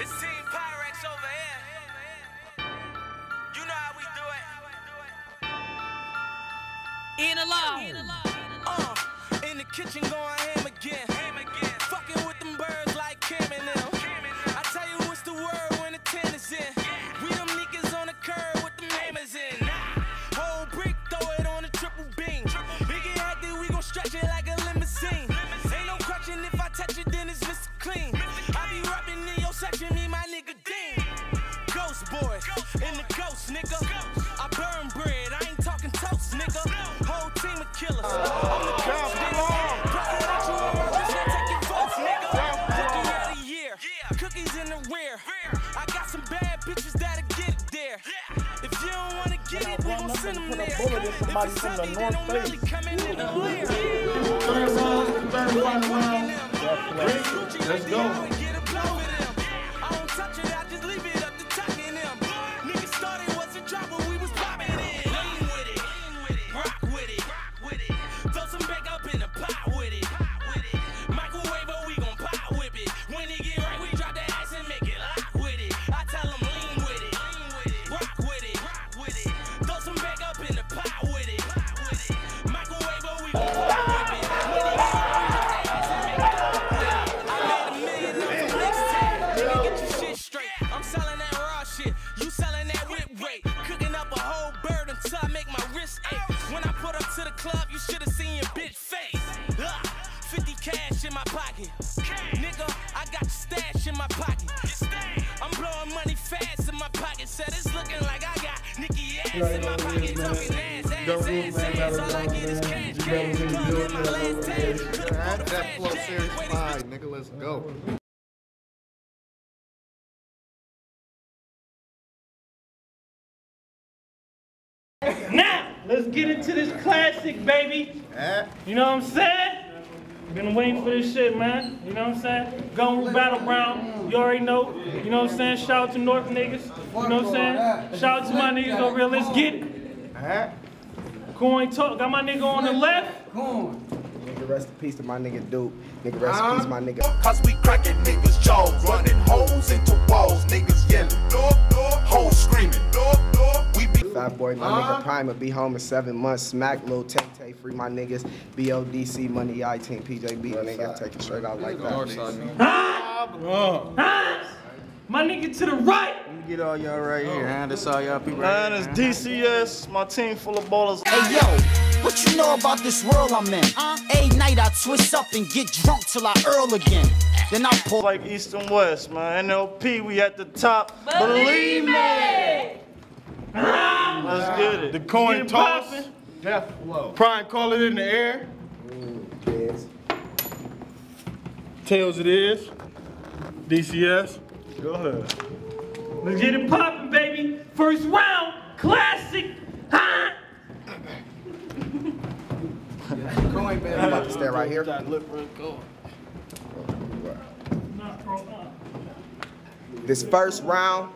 It's Team Pyrex over here. You know how we do it. In alone. Uh, in the kitchen going send Put a bullet in somebody from the North Face. Third round, third round. Let's go. Ass, ass, ass, ass. All I get is cash, cash. Plug in my last tag. Could've bought That flow series five, nigga. Let's go. Now, let's get into this classic, baby. Eh? You know what I'm saying? Been waiting for this shit, man. You know what I'm saying? Gun Rue Battleground, you already know. You know what I'm saying? Shout out to North niggas. You know what I'm saying? Shout out to my niggas over here. Let's get it. Coin talk. Got my nigga on the left. Nigga, rest in peace to my nigga Duke. Nigga, rest in peace to my nigga. Cause we cracking niggas' jaws, running holes into walls, niggas yelling, no, no, hoes screaming, no, no, we be Fat boy, my nigga Prime will be home in seven months. Smack Lil Tay Tay, free my niggas. BODC, Money I Team, PJB, nigga. Take it straight out like that. Huh? My nigga to the right. Get all y'all right here, huh? That's all y'all people Man, right it's here. DCS, my team full of ballers. Hey yo, what you know about this world I'm in? Uh? A night I twist up and get drunk till I earl again. Then I pull Like East and West, man. NLP, we at the top. Believe me. Let's get it. The coin Get toss. poppin'. Death flow. Prime call it in the air. Yes. Tails it is. DCS. Go ahead. Let's get it poppin', baby. First round, classic. Huh? I'm about to stay right here. This first round,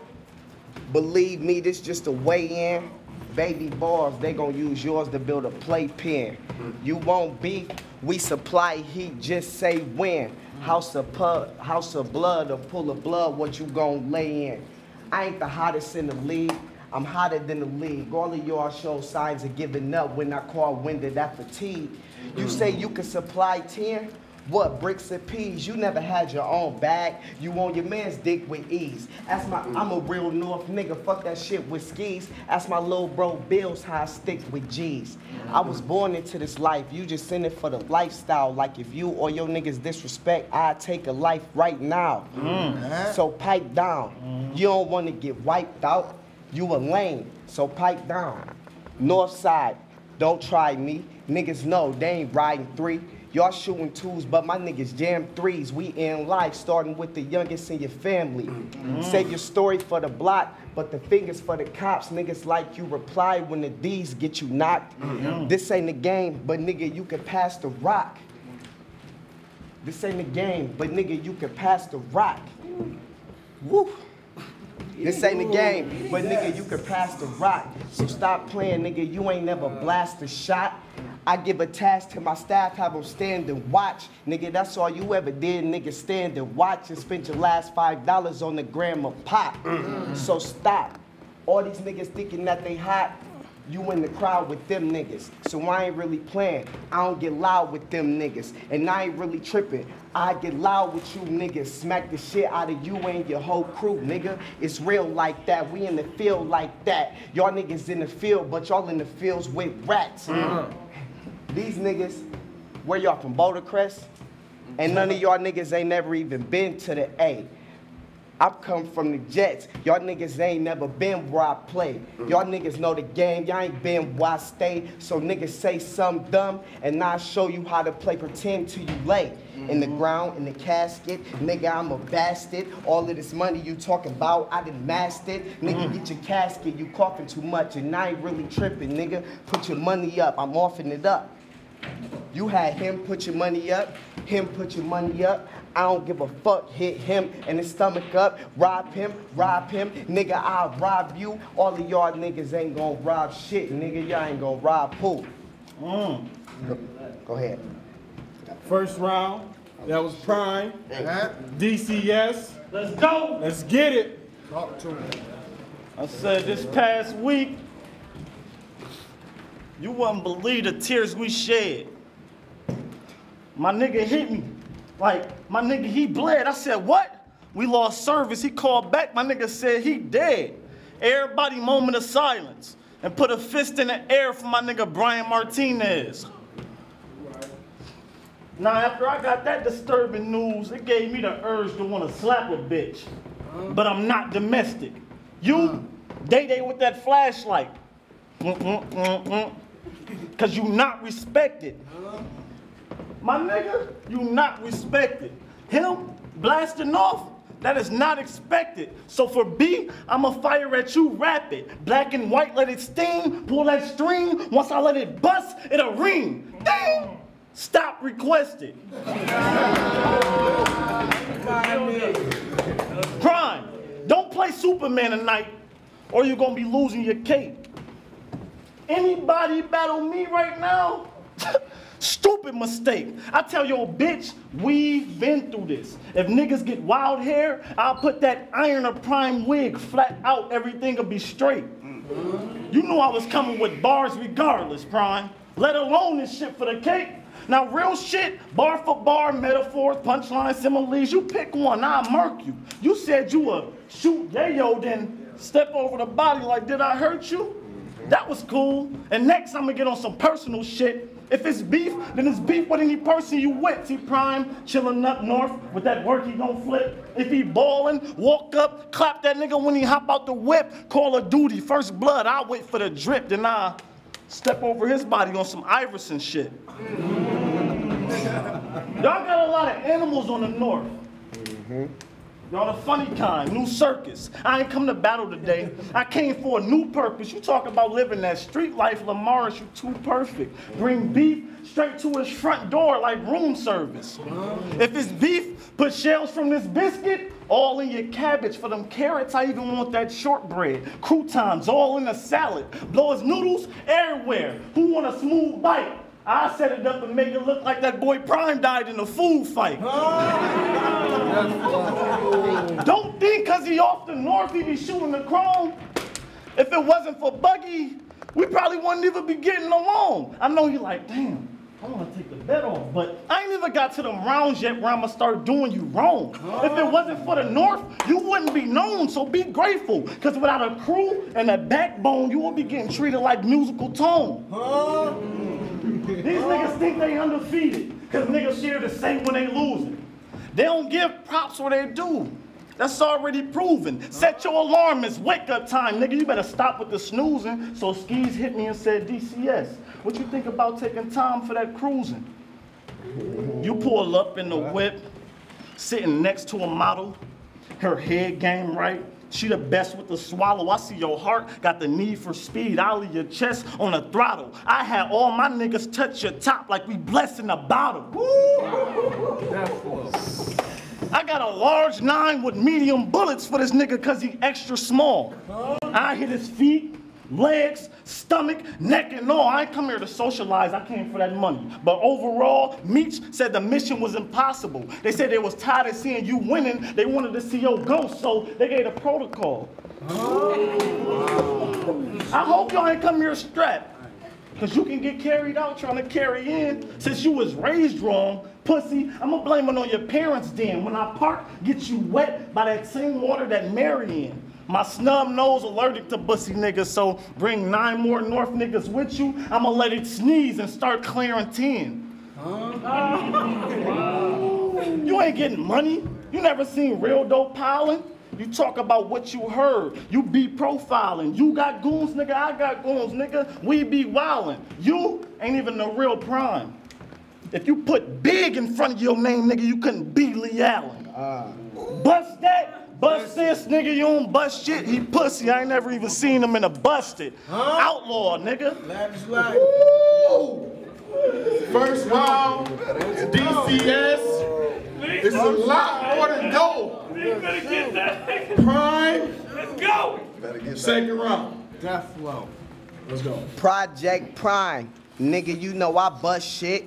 believe me, this just a weigh in. Baby bars, they gonna use yours to build a playpen. You won't beef, we supply heat, just say when. House of house of blood, or full of blood, what you gonna lay in? I ain't the hottest in the league. I'm hotter than the league. All of y'all show signs of giving up when I call winded that fatigue. You say you can supply 10? What, bricks and peas? You never had your own bag. You on your man's dick with ease. That's my, I'm a real North nigga. Fuck that shit with skis. That's my little bro Bills how I stick with G's. I was born into this life. You just in it for the lifestyle. Like if you or your niggas disrespect, I take a life right now. Mm-hmm. So pipe down. Mm-hmm. You don't want to get wiped out. You a lame. So pipe down. North side, don't try me. Niggas know they ain't riding three. Y'all shooting twos, but my niggas jam threes. We in life, starting with the youngest in your family. Mm-hmm. Save your story for the block, but the fingers for the cops. Niggas like you reply when the D's get you knocked. Mm-hmm. This ain't the game, but nigga, you can pass the rock. This ain't the game, but nigga, you can pass the rock. Woo. This ain't the game, but nigga, you can pass the rock. So stop playing, nigga. You ain't never blast a shot. I give a task to my staff, have them stand and watch. Nigga, that's all you ever did, nigga, stand and watch and spend your last five dollars on the gram of pop. Mm. So stop. All these niggas thinking that they hot, you in the crowd with them niggas. So I ain't really playing. I don't get loud with them niggas. And I ain't really tripping. I get loud with you niggas. Smack the shit out of you and your whole crew, nigga. It's real like that. We in the field like that. Y'all niggas in the field, but y'all in the fields with rats. Mm. These niggas, where y'all from Boulder Crest? And none of y'all niggas ain't never even been to the A. I've come from the Jets. Y'all niggas ain't never been where I play. Mm. Y'all niggas know the game. Y'all ain't been where I stay. So niggas say something dumb, and I show you how to play pretend till you late. In the mm-hmm. ground, in the casket, nigga, I'm a bastard. All of this money you talking about, I done masked it. Nigga, mm-hmm. get your casket, you coughing too much, and I ain't really tripping, nigga. Put your money up, I'm offing it up. You had him put your money up, him put your money up. I don't give a fuck. Hit him in the stomach up, rob him, rob him. Nigga, I'll rob you. All of y'all niggas ain't gonna rob shit. Nigga, y'all ain't gonna rob who? Mm. Go, go ahead. First round, that was Prime. DCS. Let's go. Let's get it. Talk to me. I said this past week, you wouldn't believe the tears we shed. My nigga hit me. Like, my nigga, he bled. I said, what? We lost service. He called back. My nigga said he dead. Everybody moment of silence. And put a fist in the air for my nigga Brian Martinez. Now, after I got that disturbing news, it gave me the urge to want to slap a bitch. But I'm not domestic. You, day day with that flashlight. Mm-mm-mm-mm. Cause you not respected. My nigga, you not respected. Him blasting off, that is not expected. So for B, I'ma fire at you rapid. Black and white, let it steam, pull that string. Once I let it bust, it'll ring. Ding! Stop requested. Prime, don't play Superman tonight or you're gonna be losing your cape. Anybody battle me right now? Stupid mistake. I tell your bitch, we've been through this. If niggas get wild hair, I'll put that iron or prime wig flat out, everything'll be straight. You knew I was coming with bars regardless, Prime. Let alone this shit for the cake. Now, real shit, bar for bar, metaphors, punchlines, similes, you pick one, I'll murk you. You said you would shoot yayo, then step over the body like, did I hurt you? That was cool. And next, I'm gonna get on some personal shit. If it's beef, then it's beef with any person you with. See Prime chilling up north with that work he gon' flip. If he ballin', walk up, clap that nigga when he hop out the whip. Call of Duty, first blood. I wait for the drip, then I step over his body on some Iverson shit. Y'all got a lot of animals on the north. Mm-hmm. Y'all the funny kind, new circus. I ain't come to battle today. I came for a new purpose. You talk about living that street life, Lamar, you too perfect. Bring beef straight to his front door like room service. If it's beef, put shells from this biscuit all in your cabbage. For them carrots, I even want that shortbread. Croutons all in a salad. Blow his noodles everywhere. Who want a smooth bite? I set it up and make it look like that boy Prime died in a food fight. Oh. Don't think cause he off the north he be shooting the chrome. If it wasn't for Buggy, we probably wouldn't even be getting along. I know you're like, damn, I wanna take the bet off, but I ain't even got to them rounds yet where I'ma start doing you wrong. If it wasn't for the north, you wouldn't be known, so be grateful. Cause without a crew and a backbone, you will be getting treated like musical tone. These niggas think they undefeated, cause niggas share the same when they losing. They don't give props where they do. That's already proven. Set your alarm, it's wake up time, nigga. You better stop with the snoozing. So Skis hit me and said, DCS, what you think about taking time for that cruising? You pull up in the whip, sitting next to a model, her head game right. She the best with the swallow. I see your heart got the need for speed. I leave your chest on the throttle. I had all my niggas touch your top like we blessing a bottle. I got a large nine with medium bullets for this nigga cause he extra small. I hit his feet, legs, stomach, neck, and all. I ain't come here to socialize. I came for that money. But overall, Meech said the mission was impossible. They said they was tired of seeing you winning. They wanted to see your ghost, so they gave a protocol. I hope y'all ain't come here strapped. Cause you can get carried out trying to carry in. Since you was raised wrong, pussy, I'ma blame it on your parents then. When I park, get you wet by that same water that Mary in. My snub nose allergic to bussy niggas, so bring nine more North niggas with you. I'ma let it sneeze and start clearing 10. You ain't getting money. You never seen real dope piling. You talk about what you heard. You be profiling. You got goons, nigga. I got goons, nigga. We be wildin'. You ain't even the real prime. If you put big in front of your name, nigga, you couldn't be Lee Allen. Ah. Bust that, bust this, nigga. You don't bust shit. He pussy. I ain't never even seen him in a busted. Outlaw, nigga. First round, DCS. It's a lot more to go. You better get that. Prime, Let's go. second round. Death flow. Let's go. Project Prime. Nigga, you know I bust shit.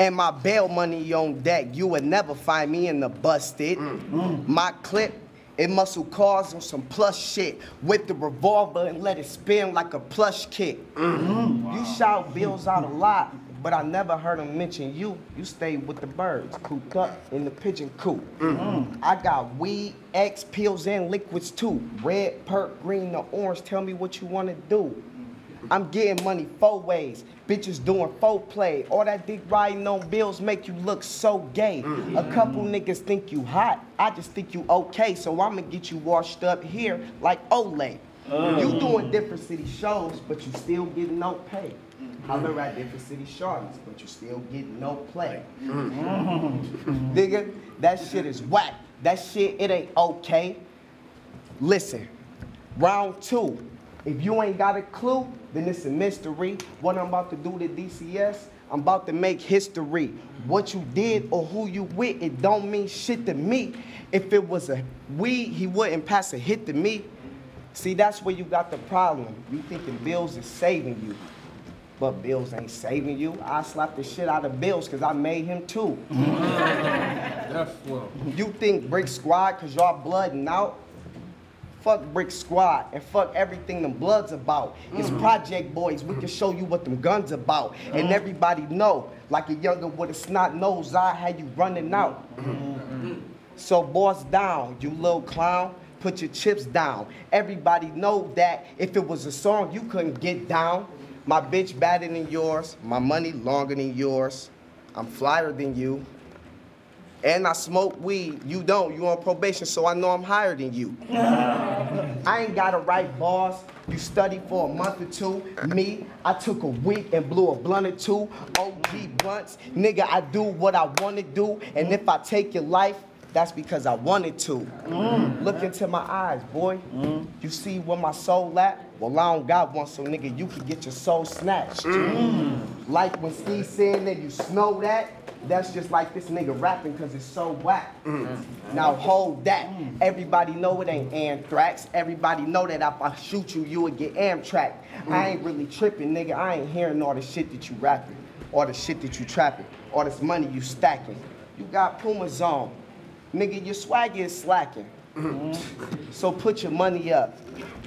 And my bail money on deck. You would never find me in the busted. Mm. My clip, it muscle cars on some plush shit. With the revolver and let it spin like a plush kick. Mm-hmm. You shout bills out a lot, but I never heard him mention you. You stayed with the birds, cooped up in the pigeon coop. Mm-hmm. I got weed, X, pills, and liquids too. Red, perk, green, or orange. Tell me what you wanna do. I'm getting money four ways. Bitches doing four play. All that dick riding on bills make you look so gay. Mm. A couple niggas think you hot. I just think you okay. So I'ma get you washed up here like Olay. You oh. doing different city shows, but you still getting no pay. Holler at different city shorties, but you still getting no play. Mm. Nigga, that shit is whack. That shit, it ain't okay. Listen, round two. If you ain't got a clue, then it's a mystery. What I'm about to do to DCS, I'm about to make history. What you did or who you with, it don't mean shit to me. If it was a weed, he wouldn't pass a hit to me. See, that's where you got the problem. You thinking bills is saving you. But bills ain't saving you. I slapped the shit out of bills because I made him too. Death flow. You think Brick Squad cause y'all blooding out? Fuck Brick Squad and fuck everything them bloods about. It's mm-hmm. Project Boys. We can show you what them guns about. And uh-huh. everybody know, like a younger with a snot nose eye, how you running mm-hmm. out. Mm-hmm. So boss down, you little clown. Put your chips down. Everybody know that if it was a song, you couldn't get down. My bitch badder than yours. My money longer than yours. I'm flyer than you. And I smoke weed. You don't. You on probation, so I know I'm higher than you. I ain't got a right, boss. You study for a month or two. Me, I took a week and blew a blunt or two. OG blunts. Nigga, I do what I want to do. And if I take your life, that's because I wanted to. Mm. Look into my eyes, boy. Mm. You see where my soul at? Well, I don't got one, so nigga, you can get your soul snatched. Mm. Like when Steve said that you snow that, that's just like this nigga rapping because it's so whack. Mm-hmm. Mm-hmm. Now hold that. Everybody know it ain't anthrax. Everybody know that if I shoot you, you would get Amtrak. I mm. ain't really tripping, nigga. I ain't hearing all the shit that you rapping, all the shit that you trapping, all this money you stacking. You got Pumas on. Nigga, your swagger is slacking. So put your money up.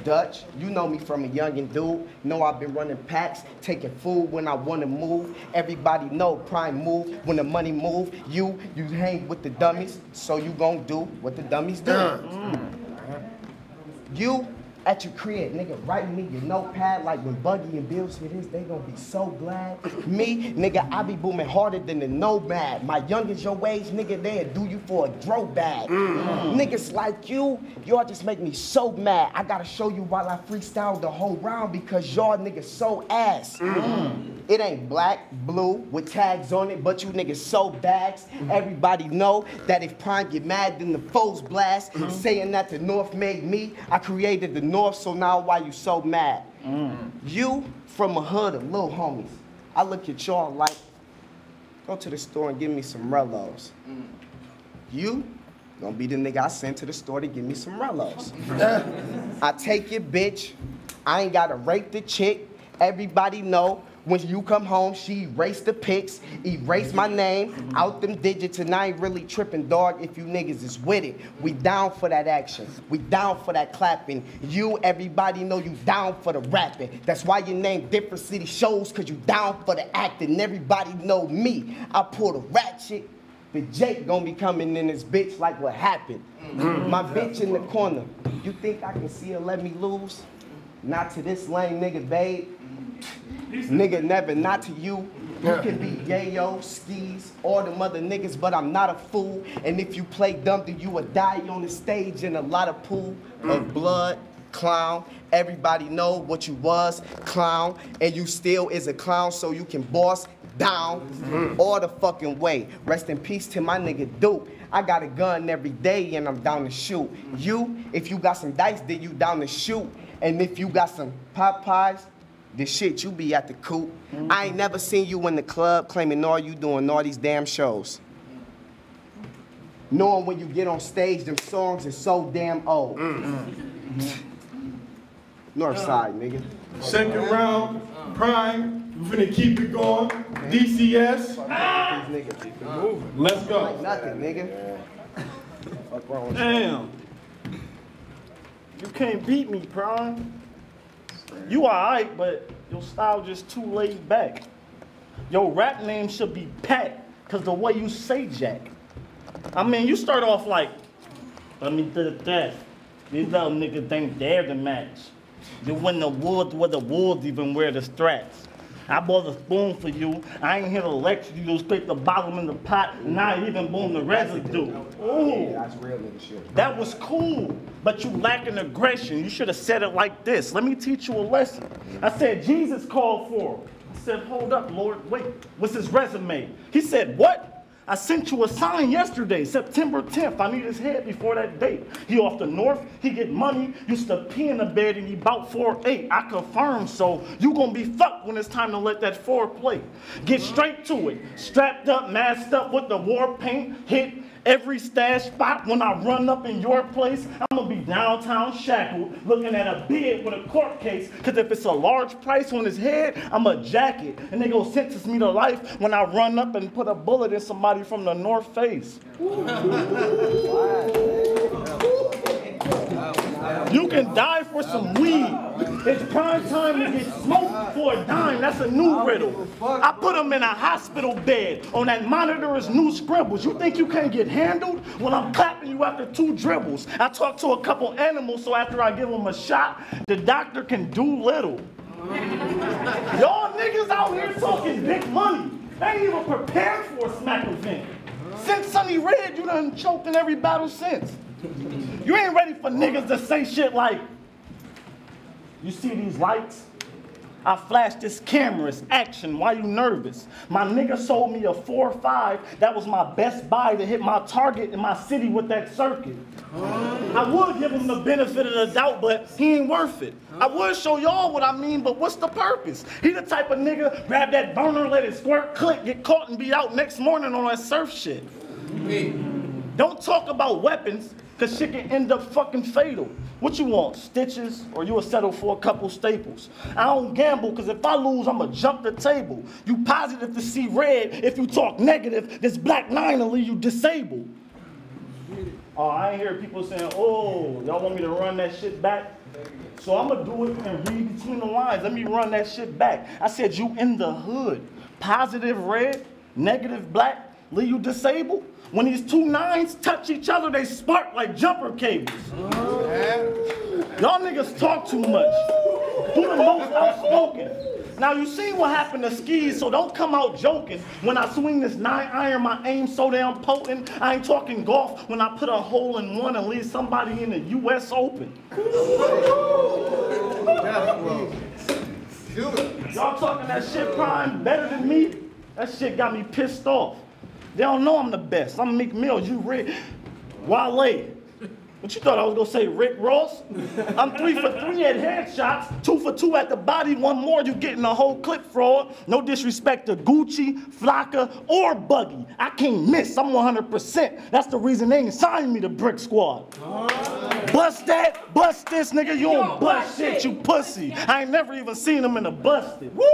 Dutch, you know me from a youngin' dude. Know I've been running packs, taking food when I wanna move. Everybody know prime move when the money move. You, you hang with the dummies, so you gon' do what the dummies do. You at your crib, nigga, writing me your notepad like when Buggy and Bills hear this, they gonna be so glad. Me, nigga, I be booming harder than the nomad. My youngest your age, nigga, they'll do you for a throw bag. Mm. Niggas like you, y'all just make me so mad. I gotta show you while I freestyle the whole round because y'all niggas so ass. Mm. It ain't black, blue, with tags on it, but you niggas so bags. Mm. Everybody know that if Prime get mad, then the foes blast. Mm-hmm. Saying that the North made me, I created the North, so now why you so mad? Mm-hmm. You from a hood of little homies. I look at y'all like, go to the store and give me some Rellos. Mm-hmm. You gonna be the nigga I sent to the store to give me some Rellos. I take your bitch, I ain't gotta rape the chick. Everybody know when you come home, she erase the pics, erase my name, out them digits, and I ain't really tripping, dog, if you niggas is with it. We down for that action. We down for that clapping. You, everybody know you down for the rapping. That's why you name different city shows, cause you down for the acting. Everybody know me. I pull the ratchet. But Jake gonna be coming in this bitch like what happened. My bitch in the corner. You think I can see her let me lose? Not to this lame nigga, babe. Nigga, never, not to you. You can be yayo, skis, all them other niggas, but I'm not a fool. And if you play dumb, then you will die on the stage in a lot of pool of mm. blood. Clown, everybody know what you was, clown, and you still is a clown, so you can boss down mm. all the fucking way. Rest in peace to my nigga Duke. I got a gun every day and I'm down to shoot. You, if you got some dice, then you down to shoot. And if you got some Popeyes, the shit you be at the coop. I ain't never seen you in the club claiming all you doing all these damn shows. Knowing when you get on stage, them songs are so damn old. Mm-hmm. North uh-huh. side, nigga. Second round, prime. We finna keep it going. DCS. These niggas. Uh-huh. Let's Like go. nothing, nigga. Fuck wrong with you? Damn. You can't beat me, Prime. You alright, but your style just too laid back. Your rap name should be Pat, cause the way you say Jack. I mean, you start off like, let me do this. These little niggas think they're the match. You win the woods where the wolves even wear the straps. I bought a spoon for you. I ain't here to lecture you. You scrape the bottom in the pot, I even boom the residue. Ooh. Yeah, that's real nigga shit. That was cool, but you lacking aggression. You should have said it like this. Let me teach you a lesson. I said, Jesus called for him. I said, hold up, Lord, wait, what's his resume? He said, what? I sent you a sign yesterday, September 10th. I need his head before that date. He off the north, he get money, used to pee in the bed and he bout 4'8. I confirm, so you gonna be fucked when it's time to let that four play. Get straight to it. Strapped up, masked up with the war paint, hit every stash spot when I run up in your place. I'm gonna be downtown shackled, looking at a bid with a court case. Cause if it's a large price on his head, I'm a jacket. And they gonna sentence me to life when I run up and put a bullet in somebody from the North Face. You can die for some weed. It's prime time to get smoked for a dime. That's a new riddle. I put him in a hospital bed. On that monitor is new scribbles. You think you can't get handled? Well, I'm clapping you after two dribbles. I talk to a couple animals, so after I give them a shot, the doctor can do little. Y'all niggas out here talking big money. They ain't even prepared for a smack event. Since Sunny Red, you done choked in every battle since. You ain't ready for niggas to say shit like, you see these lights? I flashed this camera, it's action, why you nervous? My nigga sold me a 4-5, that was my best buy to hit my target in my city with that circuit. I would give him the benefit of the doubt, but he ain't worth it. I would show y'all what I mean, but what's the purpose? He the type of nigga, grab that burner, let it squirt, click, get caught and be out next morning on that surf shit. Don't talk about weapons, cause shit can end up fucking fatal. What you want, stitches, or you will settle for a couple staples? I don't gamble, cause if I lose, I'ma jump the table. You positive to see red, if you talk negative, this black nine will leave you disabled. Oh, I ain't hear people saying, oh, y'all want me to run that shit back? So I'm gonna do it and read between the lines. Let me run that shit back. I said, you in the hood. Positive red, negative black, leave you disabled? When these two nines touch each other, they spark like jumper cables. Y'all niggas talk too much. Who the most outspoken? Now you see what happened to skis, so don't come out joking. When I swing this nine iron, my aim so damn potent. I ain't talking golf when I put a hole in one and leave somebody in the U.S. Open. Y'all talking that shit prime better than me? That shit got me pissed off. They don't know I'm the best. I'm Meek Mill. You read Wale. What you thought I was gonna say, Rick Ross? I'm three for three at headshots, two for two at the body, one more, you getting a whole clip fraud. No disrespect to Gucci, Flocka, or Buggy. I can't miss, I'm 100%. That's the reason they ain't signed me to Brick Squad. Bust that, bust this, nigga, you don't bust shit, you pussy. I ain't never even seen him in a busted. Woo!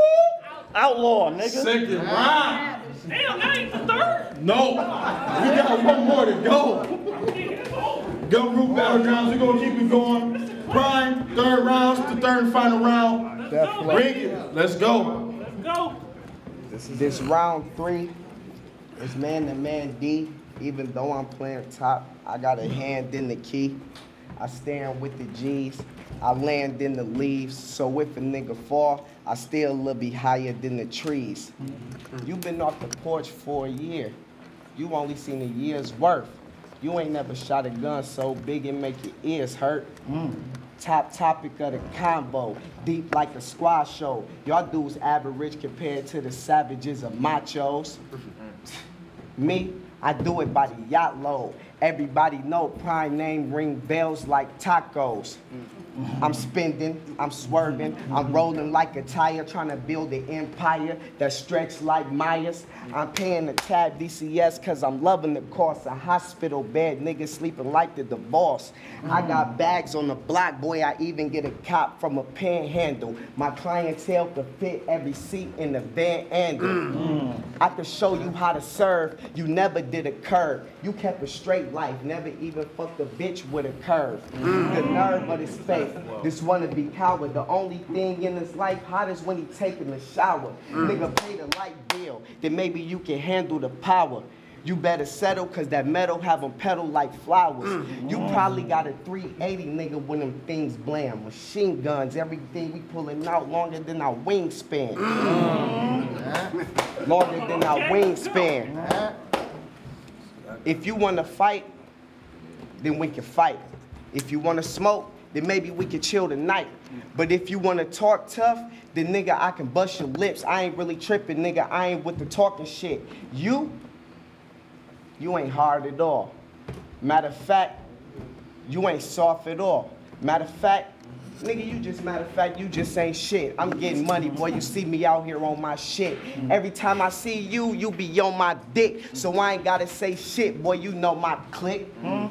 Outlaw, nigga. Second round. Damn, now he's the third. No. We got one more to go. Gun Root Battlegrounds, we're gonna keep it going. Prime, third round, the third and final round. Bring it. Let's go. Let's go. This round three is man to man D. Even though I'm playing top, I got a hand in the key. I stand with the G's. I land in the leaves. So if a nigga fall, I still little bit higher than the trees. You been off the porch for a year. You only seen a year's worth. You ain't never shot a gun so big it make your ears hurt. Top topic of the combo, deep like a squash show. Y'all dudes average compared to the savages of machos. Me, I do it by the yacht load. Everybody know prime name ring bells like tacos. I'm spending, I'm swerving, I'm rolling like a tire, trying to build an empire that stretch like Myers. I'm paying the tab DCS cause I'm loving the cost. A hospital bed, niggas sleeping like the divorce. I got bags on the block, boy, I even get a cop from a panhandle. My clientele could fit every seat in the van handle. I could show you how to serve, you never did a curve. You kept a straight life, never even fucked a bitch with a curve. The nerve of this face. This wanna be coward. The only thing in his life hot is when he taking a shower. Nigga pay the light bill, then maybe you can handle the power. You better settle, cause that metal have have 'em pedal like flowers. You probably got a 380 nigga when them things blam. Machine guns, everything we pulling out longer than our wingspan. Longer than our wingspan. If you wanna fight, then we can fight. If you wanna smoke, then maybe we can chill tonight. But if you wanna talk tough, then nigga, I can bust your lips. I ain't really tripping, nigga. I ain't with the talking shit. You, you ain't hard at all. Matter of fact, you ain't soft at all. Matter of fact, nigga, you just matter of fact, you just ain't shit. I'm getting money, boy. You see me out here on my shit. Every time I see you, you be on my dick. So I ain't gotta say shit, boy. You know my click. Hmm?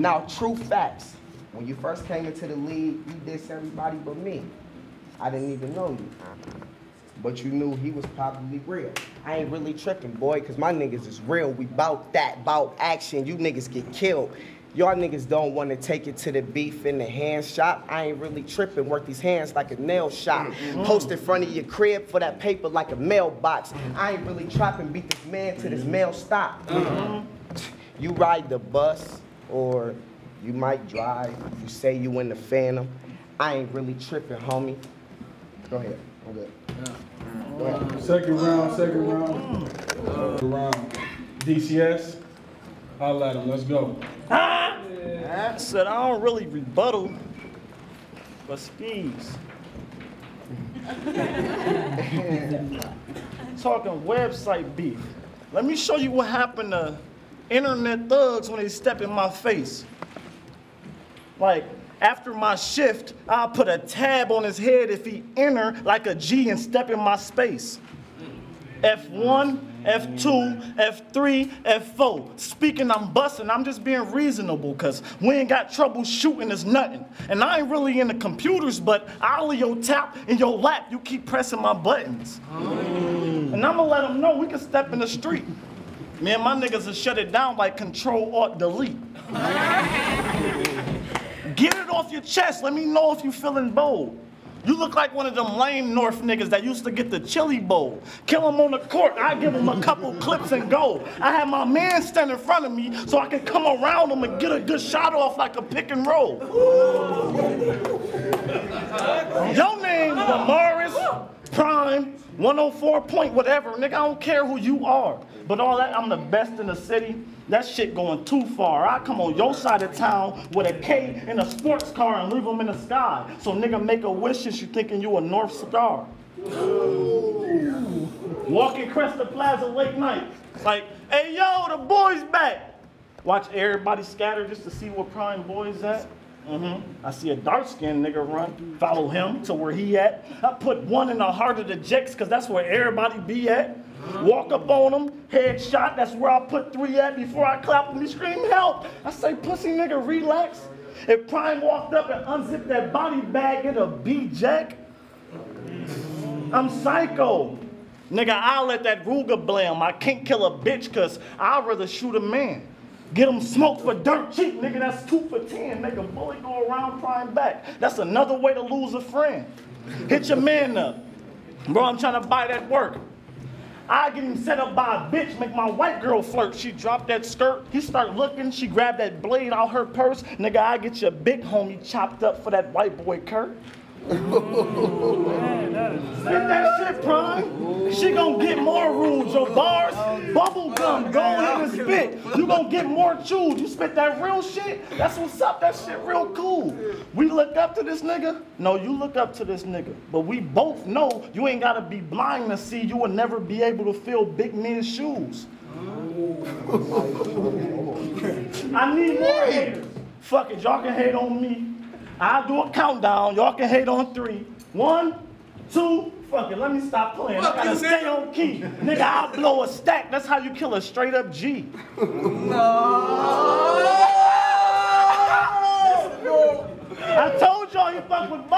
Now, true facts. When you first came into the league, you diss everybody but me. I didn't even know you. But you knew he was probably real. I ain't really tripping, boy, cause my niggas is real. We bout that, bout action. You niggas get killed. Y'all niggas don't want to take it to the beef in the hand shop. I ain't really tripping. Work these hands like a nail shop. Mm-hmm. Post in front of your crib for that paper like a mailbox. Mm-hmm. I ain't really trapping. Beat this man to this mm-hmm. mail stop. You ride the bus or you might drive. You say you in the phantom. I ain't really tripping, homie. Go ahead. I'm good. Go ahead. Uh, second round, second round. Uh, Third round. DCS. Holla at him. Let's go. I said I don't really rebuttal, but skis. Talking website beef. Let me show you what happened to internet thugs when they step in my face. Like, after my shift, I'll put a tab on his head if he enter like a G and step in my space. F1, F2, F3, F4. Speaking, I'm busting. I'm just being reasonable because we ain't got trouble shooting us nothing. And I ain't really into computers, but I'll your tap in your lap. You keep pressing my buttons. And I'm gonna let them know we can step in the street. Me and my niggas will shut it down like Control Alt Delete. Get it off your chest. Let me know if you feeling bold. You look like one of them lame North niggas that used to get the chili bowl. Kill him on the court. I give him a couple clips and go. I have my man stand in front of me so I can come around him and get a good shot off like a pick and roll. Your name, Lamaris, Prime, 104 point, whatever. Nigga, I don't care who you are. But all that, I'm the best in the city. That shit going too far. I come on your side of town with a K in a sports car and leave them in the sky. So nigga make a wish since you thinking you a North Star. Walking Cresta Plaza late night. Like, hey yo, the boys back. watch everybody scatter just to see where Prime Boy's at. Hmm I see a dark skinned nigga run, follow him to where he at. I put one in the heart of the jacks because that's where everybody be at. Walk up on him, headshot, that's where I put three at before I clap him, he scream help. I say, pussy nigga, relax. If Prime walked up and unzipped that body bag, it'll be Jack. I'm psycho. Nigga, I'll let that Ruger blam. I can't kill a bitch cause I'd rather shoot a man. Get him smoked for dirt cheap, nigga. That's two for ten. Make a bullet go around prime back. That's another way to lose a friend. Hit your man up. Bro, I'm trying to buy that work. I get him set up by a bitch, make my white girl flirt. She dropped that skirt. He start looking. She grabbed that blade out her purse. Nigga, I get your big homie chopped up for that white boy Kurt. Spit that shit, Prime. She gonna get more rules. Your bars, bubble gum, go ahead and spit. You gonna get more chewed. You spit that real shit. That's what's up. That shit real cool. We look up to this nigga. No, you look up to this nigga. But we both know you ain't gotta be blind to see you will never be able to fill big men's shoes. I need more haters. Fuck it, y'all can hate on me. I'll do a countdown. Y'all can hate on three. One, two, fuck it. Let me stop playing. I gotta stay on key. Nigga, I'll blow a stack. That's how you kill a straight up G. I told y'all you fuck with